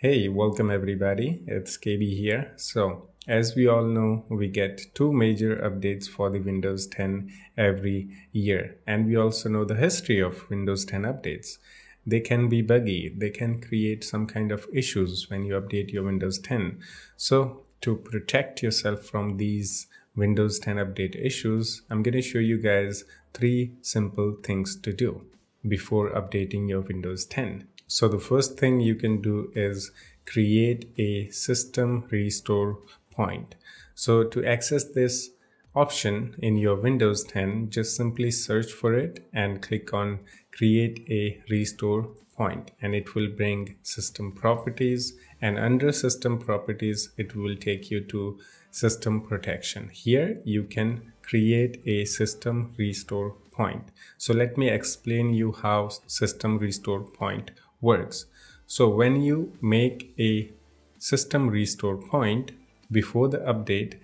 Hey, welcome everybody. It's KB here. So, as we all know, we get two major updates for the Windows 10 every year. And we also know the history of Windows 10 updates. They can be buggy. They can create some kind of issues when you update your Windows 10. So, to protect yourself from these Windows 10 update issues, I'm going to show you guys three simple things to do before updating your Windows 10. So the first thing you can do is create a system restore point. So to access this option in your Windows 10, just simply search for it and click on create a restore point and it will bring system properties and under system properties, it will take you to system protection. Here you can create a system restore point. So let me explain you how system restore point works. So when you make a system restore point before the update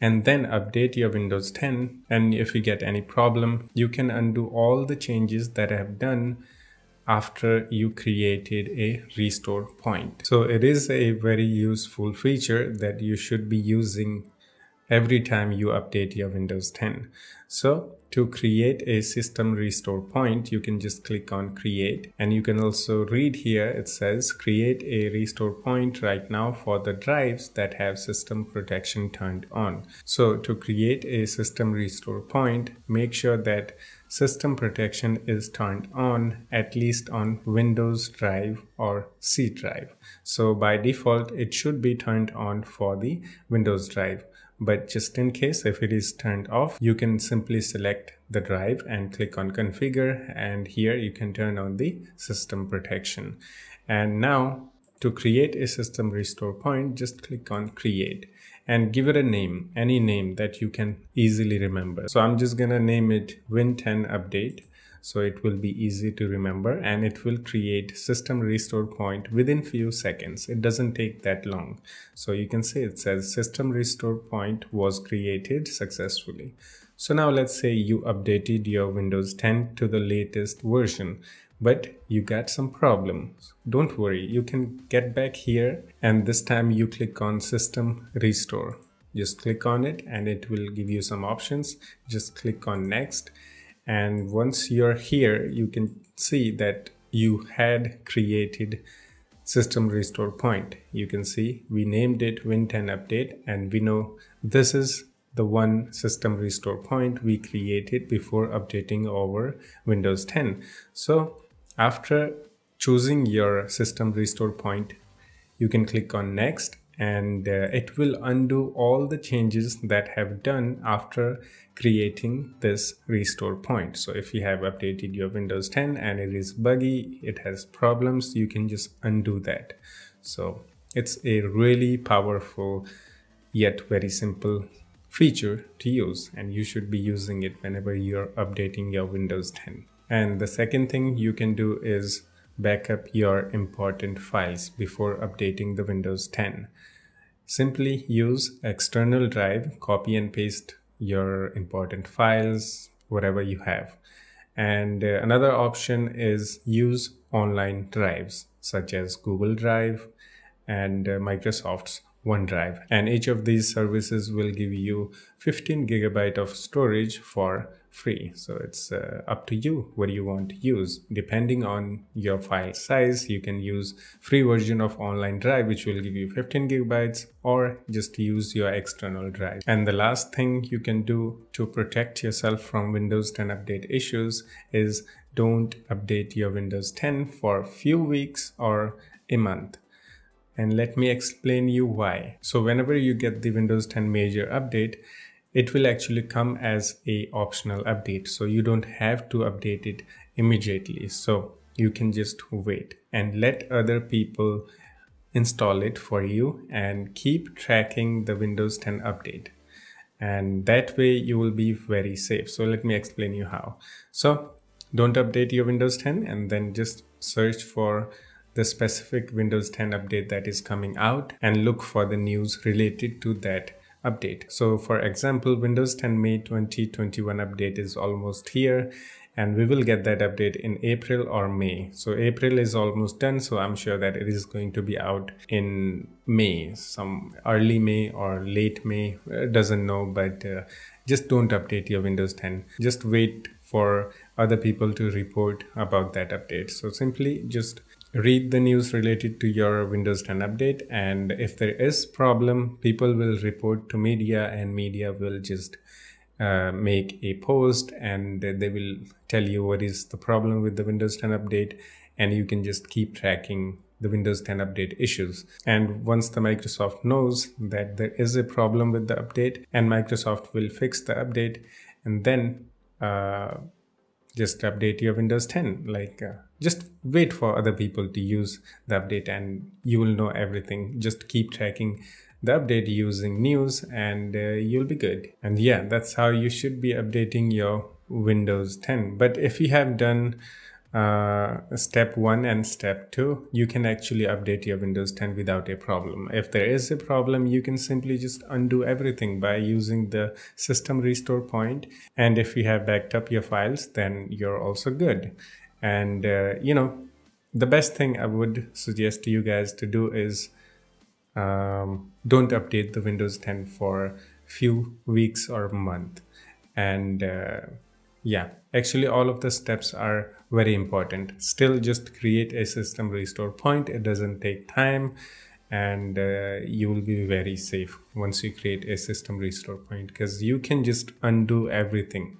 and then update your Windows 10 and if you get any problem, you can undo all the changes that I have done after you created a restore point. So it is a very useful feature that you should be using every time you update your Windows 10. So to create a system restore point, you can just click on create and you can also read here, it says create a restore point right now for the drives that have system protection turned on. So to create a system restore point, make sure that system protection is turned on at least on Windows drive or C drive. So by default, it should be turned on for the Windows drive. But just in case if it is turned off, you can simply select the drive and click on configure and here you can turn on the system protection. And now to create a system restore point, just click on create and give it a name, any name that you can easily remember. So I'm just gonna name it Win10 update so it will be easy to remember and it will create system restore point within few seconds. It doesn't take that long. So you can say it says system restore point was created successfully. So now let's say you updated your windows 10 to the latest version but you got some problems don't worry you can get back here and this time you click on system restore. Just click on it and it will give you some options. Just click on next and once you're here you can see that you had created system restore point. You can see we named it win10 update and we know this is the one system restore point we created before updating our windows 10 so after choosing your system restore point you can click on next and uh, it will undo all the changes that have done after creating this restore point. So if you have updated your windows 10 and it is buggy it has problems you can just undo that. So it's a really powerful yet very simple feature to use and you should be using it whenever you're updating your windows 10 and the second thing you can do is backup your important files before updating the Windows 10. Simply use external drive, copy and paste your important files, whatever you have. And uh, another option is use online drives such as Google Drive and uh, Microsoft's OneDrive. And each of these services will give you 15 gigabyte of storage for free. So it's uh, up to you what you want to use. Depending on your file size, you can use free version of online drive, which will give you 15 gigabytes or just use your external drive. And the last thing you can do to protect yourself from Windows 10 update issues is don't update your Windows 10 for a few weeks or a month and let me explain you why. So whenever you get the Windows 10 major update, it will actually come as a optional update. So you don't have to update it immediately. So you can just wait and let other people install it for you and keep tracking the windows 10 update. And that way you will be very safe. So let me explain you how. So don't update your windows 10 and then just search for the specific windows 10 update that is coming out and look for the news related to that update. So for example, Windows 10 May 2021 update is almost here and we will get that update in april or may. So april is almost done so i'm sure that it is going to be out in may some early may or late may uh, doesn't know but uh, just don't update your windows 10 just wait for other people to report about that update. So simply just read the news related to your windows 10 update and if there is problem people will report to media and media will just uh, make a post and they will tell you what is the problem with the windows 10 update and you can just keep tracking the windows 10 update issues. And once the microsoft knows that there is a problem with the update and microsoft will fix the update and then uh, just update your windows 10 like uh, just wait for other people to use the update and you will know everything just keep tracking the update using news and uh, you'll be good and yeah that's how you should be updating your windows 10 but if you have done uh, step one and step two, you can actually update your Windows 10 without a problem. If there is a problem, you can simply just undo everything by using the system restore point. And if you have backed up your files, then you're also good. And, uh, you know, the best thing I would suggest to you guys to do is um, don't update the Windows 10 for few weeks or month. And uh, yeah, actually all of the steps are very important. Still just create a system restore point. It doesn't take time and uh, you will be very safe once you create a system restore point because you can just undo everything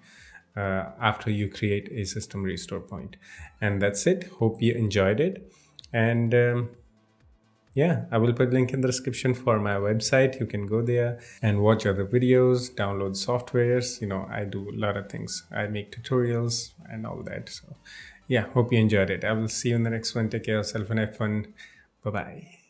uh, after you create a system restore point. And that's it. Hope you enjoyed it. And um, yeah, I will put link in the description for my website. You can go there and watch other videos, download softwares. You know, I do a lot of things. I make tutorials and all that. So yeah, hope you enjoyed it. I will see you in the next one. Take care of yourself and have fun. Bye bye.